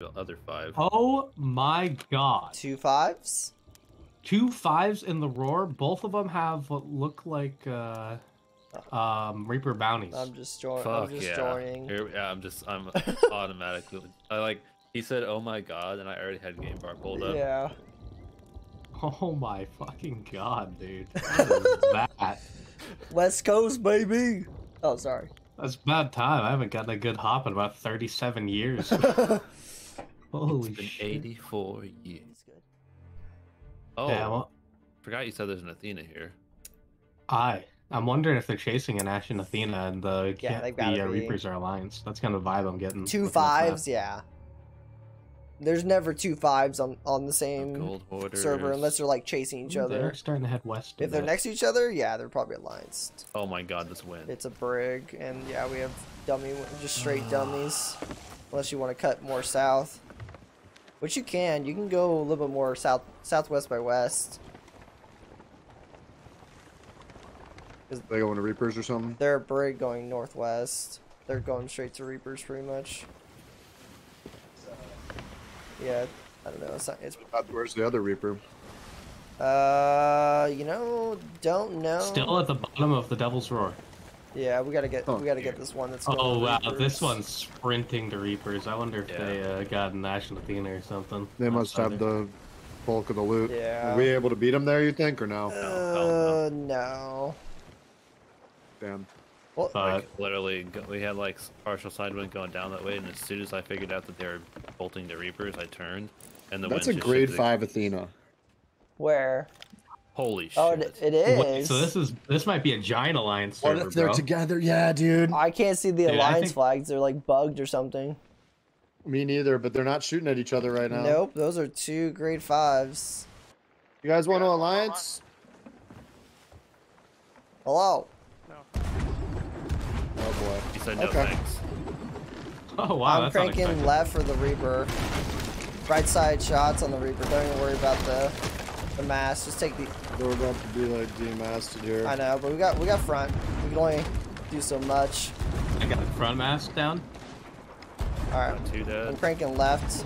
The other five. Oh my god. Two fives. Two fives in the roar. Both of them have what look like uh, um, Reaper bounties. I'm just joining. Fuck I'm just yeah. joining. Here, yeah, I'm just I'm automatically. I like he said, "Oh my god," and I already had game bar pulled up. Yeah. Oh my fucking god, dude. What is that? West Coast, baby. Oh, sorry. That's bad time. I haven't gotten a good hop in about 37 years. Holy It's been shit. 84 years. He's good. Oh, Yeah, well, forgot you said there's an Athena here. I. I'm wondering if they're chasing an Ash and Athena and the, Yeah, the uh. Reapers are alliance. That's kind of the vibe I'm getting. Two looking at that. fives, yeah. There's never two fives on on the same Gold server unless they're like chasing each other. They're starting to head west. If they're bit. next to each other, yeah, they're probably alliance. Oh my god, this win. It's a brig, and yeah, we have dummy, just straight dummies. Unless you want to cut more south, which you can. You can go a little bit more south, southwest by west. They going to Reapers or something? They're a brig going northwest. They're going straight to Reapers, pretty much. Yeah, I don't know. It's not, it's Where's the other Reaper? uh, you know, don't know. Still at the bottom of the Devil's Roar. Yeah, we gotta get Oh, we gotta here. get this one that's. going Oh to wow, this one's sprinting to Reapers. I wonder if Yeah. they uh, got an Ash and Athena or something. They must have there. the bulk of the loot. Yeah. Are we able to beat them there, you think, or no? Uh, no. Damn. Well, But like literally, we had like partial side wind going down that way, and as soon as I figured out that they were bolting the Reapers, I turned, and the That's a wind just grade shifted- five Athena. where? Holy shit! Oh, it, it is. wait, so this is this might be a giant alliance server, What if they're bro. together? Yeah, dude. I can't see the Dude, alliance think- flags. They're like bugged or something. Me neither, but they're not shooting at each other right now. Nope, those are two grade fives. You guys want an alliance? Hello. Oh boy. he said no Okay. thanks. Oh wow, I'm that's cranking left for the Reaper. Right side shots on the Reaper. Don't even worry about the the mass. Just take the. We're about to be like demasted here. I know, but we got we got front. We can only do so much. I got the front mask down. All right. Got two I'm dead. cranking left.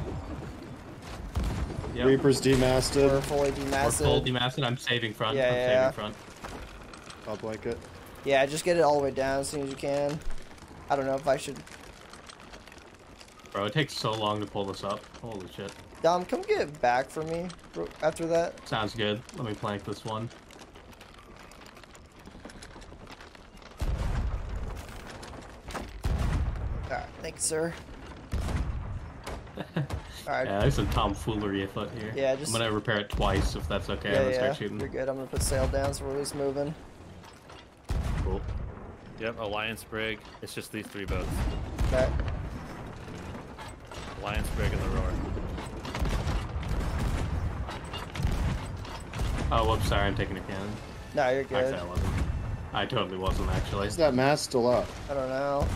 Yep. Reapers We're demasted. fully We're full demasted. demasted. I'm saving front. Yeah, I'm yeah, saving yeah. front. I'll blanket. Yeah, just get it all the way down as soon as you can. I don't know if I should. Bro, it takes so long to pull this up. Holy shit. Dom, come get it back for me after that. Sounds good. Let me plank this one. Alright, thanks, sir. Alright. Yeah, there's some tomfoolery afoot here. Yeah, just- I'm gonna repair it twice if that's okay. I'm Yeah, gonna yeah, shooting. you're good. I'm gonna put sail down so we're at least moving. Cool. Yep, Alliance Brig. It's just these three boats. Okay. Alliance Brig and the Roar. Oh, whoops, sorry, I'm taking a cannon. No, you're Actually, good. I wasn't. I totally wasn't, actually. Is that mast still up? I don't know.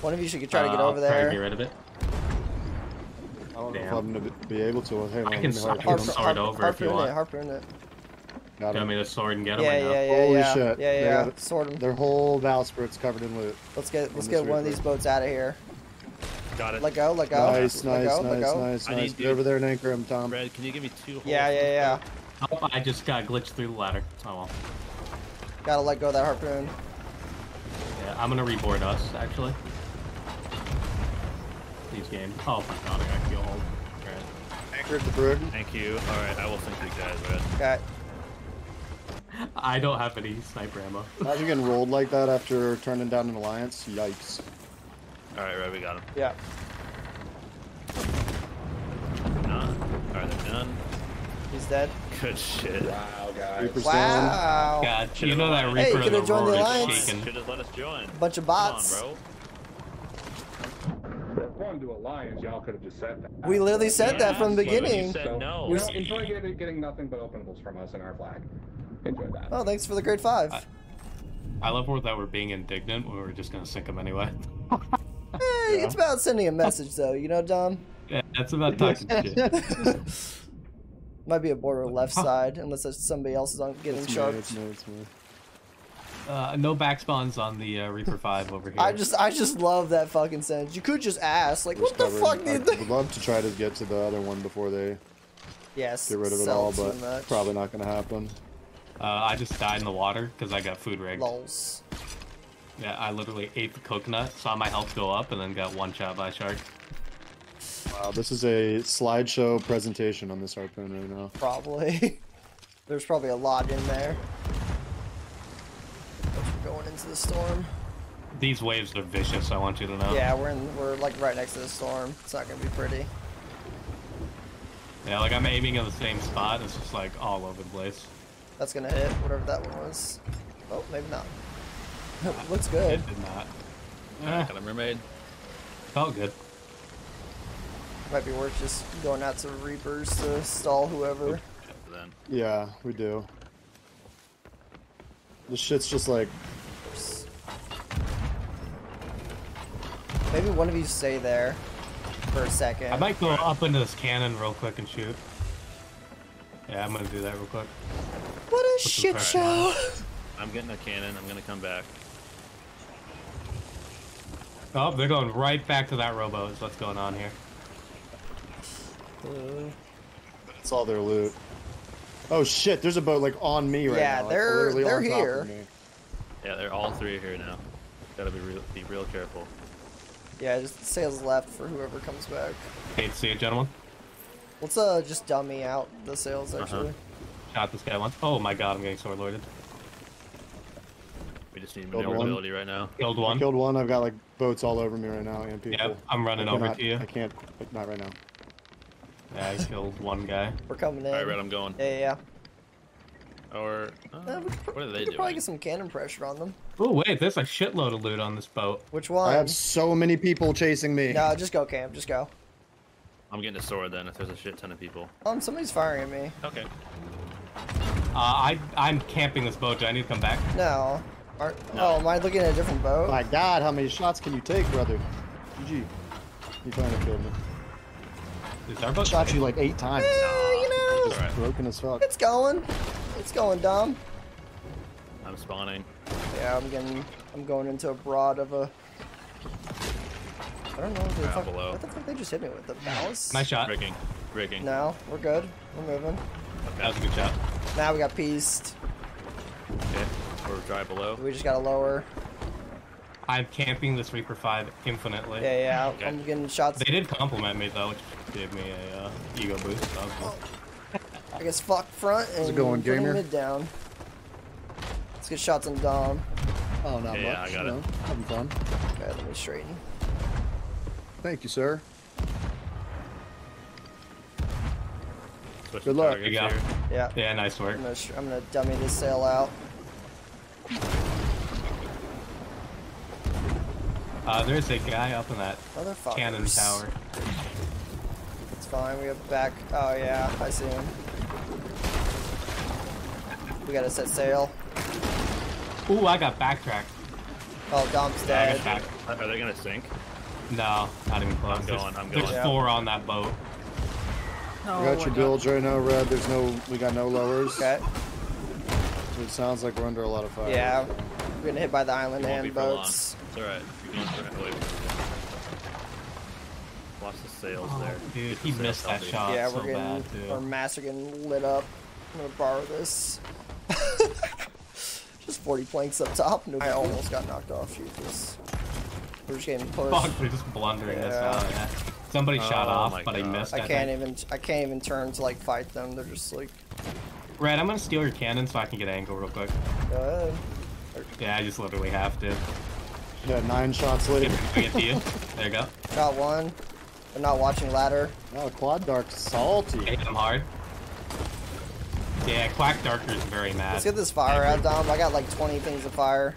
One of you should try to get Uh, over I'll try to get rid of it. I don't know if Damn. I'm gonna be able to. Hey, I can me s- harpoon I can him. sword over if you want. it, harpoon it. Got Do you want me to sword and get him Yeah, or yeah, no? yeah, Holy yeah. shit. Yeah, They yeah. Sword him. Their whole bowsprit's covered in loot. Let's get let's get this one of these boats out of here. Got it. Let go, let go. Nice, let nice, go, nice, go. nice, I nice. need Get you- over there and anchor him, Tom. Red, can you give me two holes? Yeah, yeah, yeah. Oh, I just got glitched through the ladder. Oh well. Gotta let go of that harpoon. Yeah, I'm gonna reboard us, actually. These games. Oh my god, I got kill hold. Alright. Anchor at the brig. Thank you. All right, I will sink these guys, Red. Okay. I don't have any sniper ammo. Imagine getting rolled like that after turning down an alliance. Yikes. All right, Red, we got him. Yeah. Done. All right, they're done. He's dead. Good shit. Reaper's down. Wow. God, Should've you know that joined. Hey, Reaper you in the could've joined the alliance. Should have let us join. Bunch of Come on, bots. bro. Going to Alliance, y'all could have just said that. We literally said that from the Yeah, you beginning. said no. You know, enjoy getting, getting nothing but openables from us and our flag. Enjoy that. Oh, thanks for the grade five. I- I love where that we're being indignant when we're just gonna sink them anyway. Hey, eh, it's about sending a message though, you know, Dom? yeah, that's about talking shit. Might be a border left side, unless that's somebody else is on getting It's me, sharp. it's me, it's me. Uh, no backspawns on the uh, Reaper 5 over here. I just I just love that fucking sentence. You could just ask, like, what the fuck. I did they? would love to try to get to the other one before they Yes. get rid of it all, but much. probably not going to happen. Uh, I just died in the water because I got food rigged. Lols. Yeah, I literally ate the coconut, saw my health go up, and then got one shot by a shark. Wow, this is a slideshow presentation on this harpoon right now. Probably. There's probably a lot in there. We're going into the storm. These waves are vicious, I want you to know. Yeah, we're in. We're like right next to the storm. It's not gonna be pretty. Yeah, like I'm aiming in the same spot, it's just like all over the place. That's gonna hit whatever that one was. Oh, maybe not. Looks good. It did not. Alright, Eh, got a mermaid. felt good. Might be worth just going out to Reapers to stall whoever. Then Yeah, we do. This shit's just like, Maybe one of you stay there for a second. I might go up into this cannon real quick and shoot. Yeah, I'm gonna do that real quick. What a some shit show! I'm getting a cannon. I'm gonna come back. Oh, they're going right back to that robo. is what's going on here. Uh, it's all their loot. Oh shit, there's a boat like on me right Yeah, now. like, they're- literally they're on top here. of me. Yeah, they're all three here now. Gotta be real, be real careful. yeah, just sails left for whoever comes back. Hate to see it, gentlemen. Let's uh just dummy out the sails Uh-huh. actually. Shot this guy once. Oh my god, I'm getting sword lorded. We just need Killed one. maneuverability right now. Killed I one. killed one. I've got like boats all over me right now and people. Yep, I'm running I over cannot- to you. I can't, but not right now. Yeah, I killed one guy. We're coming in. Alright, Red, I'm going. Yeah, yeah. yeah. Or uh, Uh, we what are we they could doing? probably get some cannon pressure on them. Oh wait, there's a shitload of loot on this boat. Which one? I have so many people chasing me. No, just go, Cam. Just go. I'm getting a sword then if there's a shit ton of people. Um, somebody's firing at me. Okay. Uh, I I'm camping this boat. Do I need to come back? No. Aren't, No. Oh, am I looking at a different boat? My god, how many shots can you take, brother? GG. You finally killed me. Is our boat? Shot safe? you like eight times. Eh, you know, Just Alright. broken as fuck. it's going. It's going, Dom. I'm spawning. Yeah, I'm getting. I'm going into a broad of a. I don't know. What the, fuck, below. what the fuck they just hit me with? The ballast? Nice shot. Rigging. Rigging. No, we're good. We're moving. That was a good shot. Now we got pieced. Okay. We're dry below. We just gotta lower. I'm camping this Reaper 5 infinitely. Yeah, yeah. Okay. I'm getting shots. They did compliment me though, which gave me a uh, ego boost. That was cool. I guess fuck front and it going, gamer? mid down. Let's get shots on Dom. Oh, not Yeah, much. I got you it. having fun. Okay, let me straighten. Thank you, sir. Switch Good luck. There you go. here. Yeah. Yeah, nice work. I'm gonna, I'm gonna dummy this sail out. Uh, there's a guy up in that cannon tower. It's fine. We have back. Oh yeah, I see him. We gotta set sail. Ooh, I got backtracked. Oh, Dom's Yeah, dead. got back. Are they gonna sink? No, not even close. I'm There's- going, I'm going. There's going. four on that boat. Oh We got your builds right now, Red. There's no, we got no lowers. Okay. It sounds like we're under a lot of fire. Yeah. We're getting hit by the island It won't be hand for long. boats. It's alright. You're going for it. Wait. Watch the sails Oh, there. dude, Get the he missed that shot. yeah, so we're getting bad, too. our masts are getting lit up. I'm gonna borrow this. just 40 planks up top. No, I almost got knocked off. Jesus. We're just getting pushed. Fuck, we're just blundering this Yeah. out. Yeah. Somebody shot Oh off, my but I missed. I I can't think. even. I can't even turn to like fight them. They're just like. Red, I'm gonna steal your cannon so I can get angle real quick. Go ahead. Yeah, I just literally have to. Yeah, nine shots later. Give it to you. There you go. Got one. They're not watching ladder. Oh, Quad dark salty. Hit him hard. Yeah, Quack Darker is very mad. Let's get this fire out, Dom. I got like 20 things of fire.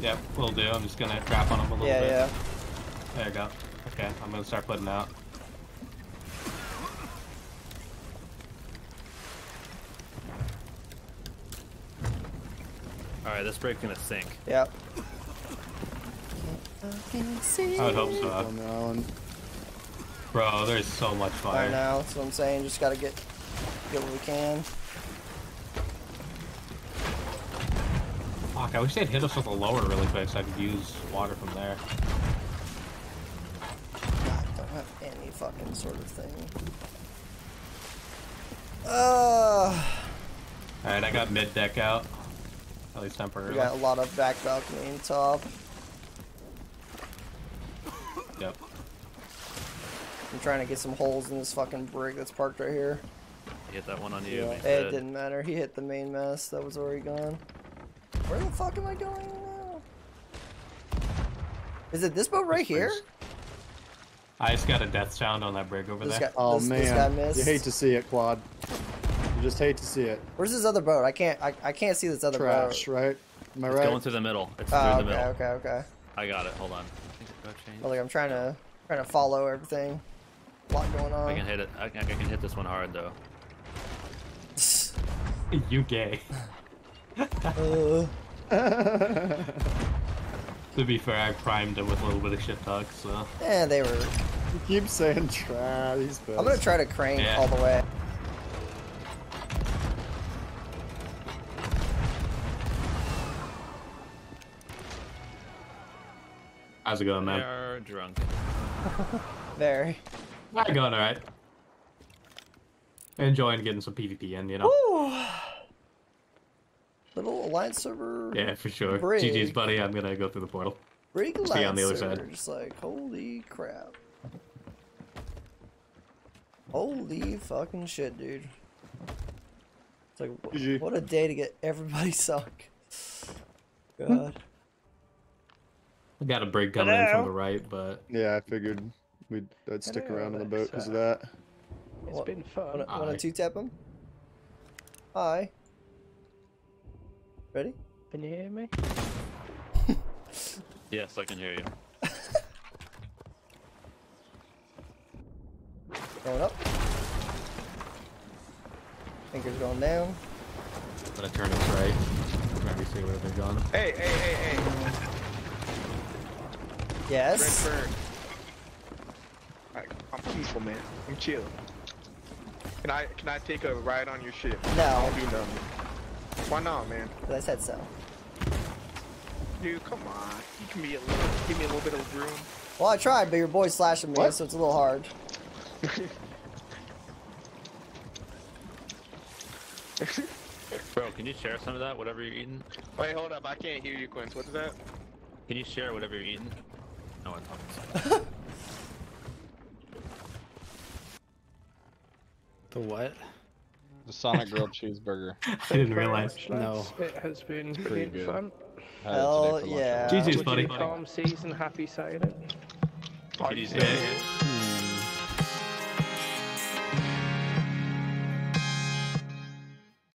Yep, will do. I'm just gonna drop on him a little Yeah, bit. yeah. There you go. Okay, I'm gonna start putting out. Alright, this break's gonna sink. Yep. I would hope so. On the island. Bro, there's so much I fire. know. That's what I'm saying. Just gotta get get what we can. Fuck, I wish they'd hit us with a lower really quick so I could use water from there. God, don't have any fucking sort of thing. Uh, Alright, I got mid deck out. At least we temporarily. got a lot of back balcony and top. Yep. I'm trying to get some holes in this fucking brig that's parked right here. He Hit that one on you. Yeah, it dead. didn't matter. He hit the main mast. That was already gone. Where the fuck am I going now? Is it this boat right here? I just got a death sound on that brig over This there. guy, Oh this, this guy man, missed. you hate to see it, Quad. You just hate to see it. Where's this other boat? I can't. I, I can't see this other Trash, boat. right? Am I It's right? going through the middle. It's Oh, through the okay, middle. okay, okay. I got it. Hold on. I think it got changed. Well, like I'm trying to trying to follow everything. A lot going on. I can hit it. I can, I can hit this one hard though. you gay. Uh, To be fair, I primed him with a little bit of shit talk, so. Yeah, they were. You keep saying trash. He's I'm gonna try to crane Yeah. all the way. How's it going, They man? are drunk. Very. I'm going alright. Enjoying getting some PvP in, you know? Woo! Little alliance server. Yeah, for sure. Brig. GG's, buddy. I'm gonna go through the portal. Brig be on the other server. side. Just like holy crap. Holy fucking shit, dude. It's like wh- GG. what a day to get everybody sunk. Hmm? God. I got a break coming in from the right, but Yeah, I figured we'd I'd stick Hello, around on the boat because of that. It's What- been fun. Wanna, wanna two tap him? Hi. Ready? Can you hear me? Yes, I can hear you. Going up. Fingers going down. I'm gonna turn this right. Maybe see where they're going. Hey, hey, hey, hey. Yes. Redbird. Alright, I'm peaceful, man. I'm chill. Can I can I take a ride on your ship? I No, don't do nothing. Why not, man? 'cause I said so. Dude, come on. You can be a little, give me a little bit of room. Well, I tried, but your boy's slashing me, What? so it's a little hard. Bro, can you share some of that? Whatever you're eating. Wait, hold up. I can't hear you, Quince. What's that? Can you share whatever you're eating? No, I promise. The what? The Sonic Grilled Cheeseburger. I didn't realize. No. It has been pretty brilliant good. fun. Hell today for lunch. Uh, yeah. GG's, Would buddy. you calm season, happy sailing. Are